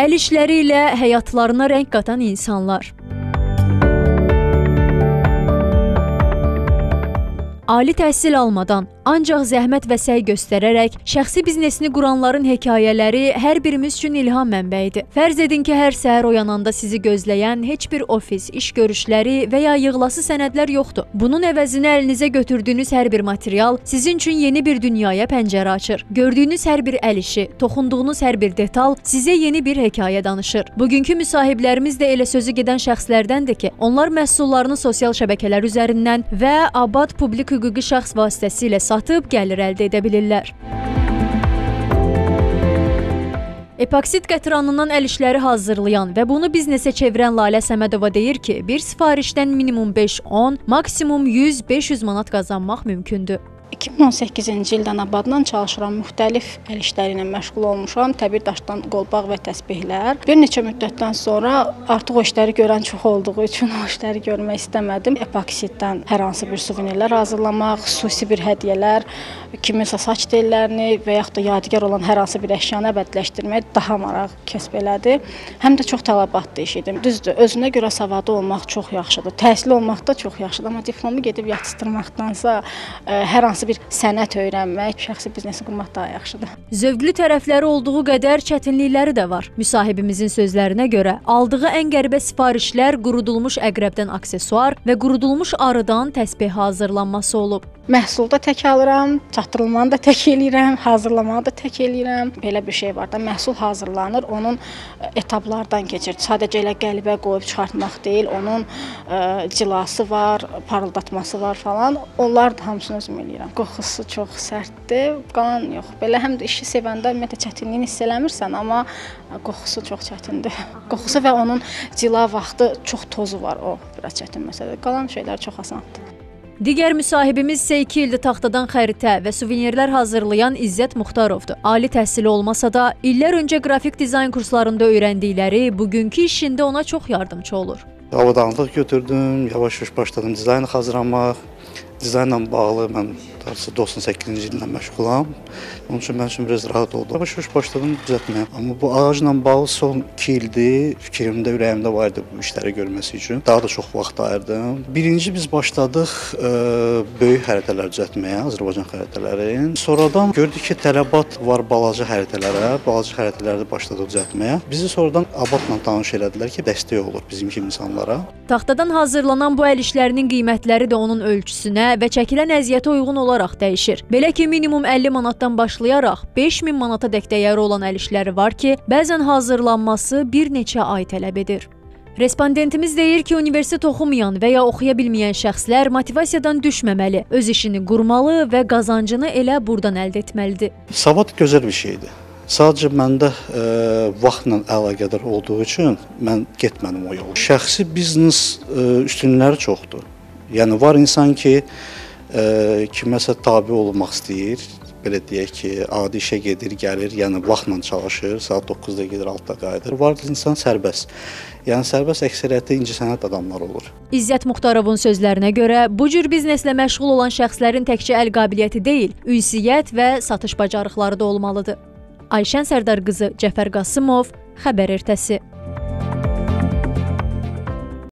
Əl işləri ilə həyatlarına rəng qatan insanlar. Ali təhsil almadan, ancaq zəhmət və səy göstərərək şəxsi biznesini quranların hekayələri hər birimiz üçün ilham mənbəyidir. Fərz edin ki, hər səhər oyananda sizi gözləyən heç bir ofis, iş görüşləri və ya yığlası sənədlər yoxdur. Bunun əvəzinə əlinizə götürdüyünüz hər bir material sizin üçün yeni bir dünyaya pəncərə açır. Gördüyünüz hər bir əl işi, toxunduğunuz hər bir detal sizə yeni bir hekayə danışır. Bugünkü müsahiblərimiz də elə sözü gedən şəxslərdəndir ki, onlar məhsullarını sosial şəbəkələr üzərindən və abad publik hüquqi şəxs vasitəsilə satıb gəlir əldə edə bilirlər. Epoksit qətranından əl işləri hazırlayan və bunu biznesə çevirən Lalə Səmədova deyir ki, bir sifarişdən minimum 5-10, maksimum 100-500 manat qazanmaq mümkündür. 2018-ci ildən abadla çalışıram. Müxtəlif əl işləri ilə məşğul olmuşam. Təbir daşdan qolbaq və təsbehlər. Bir neçə müddətdən sonra artıq o işləri görən çox olduğu üçün o işləri görmək istəmədim. Epoksitdən hər hansı bir suvenirlər hazırlamaq, xüsusi bir hədiyyələr, kiminsə saç tellərini və yaxud da yadigar olan hər hansı bir əşyanı əbədiləşdirmək daha maraq kəsb elədi. Həm də çox tələbatlı iş idi. Düzdür, özünə görə savadı olmaq çox yaxşıdır. Təhsil olmaq da çox yaxşıdır, amma diplomu gedib yatışdırmaqdansa hər hansı bir sənət öyrənmək, şəxsi biznesi qurmaq daha yaxşıdır. Zövqlü tərəfləri olduğu qədər çətinlikləri də var. Müsahibimizin sözlərinə görə, aldığı ən qəribə sifarişlər qurudulmuş əqrəbdən aksesuar və qurudulmuş arıdan təsbeh hazırlanması olub. Məhsulda tək alıram, çatdırılmanı da tək eləyirəm, hazırlamanı da tək eləyirəm. Belə bir şey var da, məhsul hazırlanır, onun etaplardan keçir. Sadəcə elə qəlibə qoyub çıxartmaq deyil, onun ə, cilası var, parıldatması var falan. Onlar da hamısını özüm eləyirəm. Qoxusu çox sərtdir, qalan yox. Belə həm də işi sevəndə ümumiyyətlə çətinliyini hiss eləmirsən, amma qoxusu çox çətindir. Qoxusu və onun cila vaxtı çox tozu var, o biraz çətin məsələdir. Qalan şeylər çox asandır. Digər müsahibimiz isə 2 ildir taxtadan xəritə və suvenirlər hazırlayan İzzət Muxtarovdur. Ali təhsili olmasa da, illər öncə qrafik dizayn kurslarında öyrəndikləri bugünkü işində ona çox yardımçı olur. Avadanlıq götürdüm, yavaş-yavaş başladım dizayn hazırlamaq. Dizaynla bağlı mən Tarsı 98-ci ildən məşğulam. Onun üçün mən üçün biraz rahat oldu. Yavaş-yavaş başladım düzəltməyə. Amma bu ağacla bağlı son 2 ildir fikrimdə, ürəyimdə var idi bu işləri görməsi üçün. Daha da çox vaxt ayırdım. Birinci biz başladıq ə, böyük xəritələr düzəltməyə, Azərbaycan xəritələrin. Sonradan gördük ki, tələbat var balaca xəritələrə, balaca xəritələri başladıq düzəltməyə. Bizi sonradan Abadla tanış elədilər ki, dəstək olur bizim kimi insanlara. Taxtadan hazırlanan bu əl işlərinin qiymətləri də onun ölçüsünə və çəkilən əziyyətə uyğun olaraq dəyişir. Belə ki, minimum 50 manatdan başlayaraq 5000 manata dək dəyəri olan əl işləri var ki, bəzən hazırlanması bir neçə ay tələb edir. Respondentimiz deyir ki, universitet oxumayan və ya oxuya bilməyən şəxslər motivasiyadan düşməməli, öz işini qurmalı və qazancını elə burdan əldə etməlidir. Savad gözəl bir şeydir. Sadəcə məndə ə, vaxtla əlaqədar olduğu üçün mən getmədim o yolu. Şəxsi biznes ə, üstünləri çoxdur. Yəni var insan ki, ə, kiməsə tabe olmaq istəyir. Belə deyək ki, adi işə gedir, gəlir, yəni vaxtla çalışır, saat 9-da gedir, 6-da qayıdır. Var insan sərbəst. Yəni sərbəst əksəriyyətdə incəsənət adamlar olur. İzzət Muxtarovun sözlərinə görə, bu cür bizneslə məşğul olan şəxslərin təkcə əl qabiliyyəti deyil, ünsiyyət və satış bacarıqları da olmalıdır. Ayşən Sərdar qızı Cəfər Qasımov, xəbər ertəsi.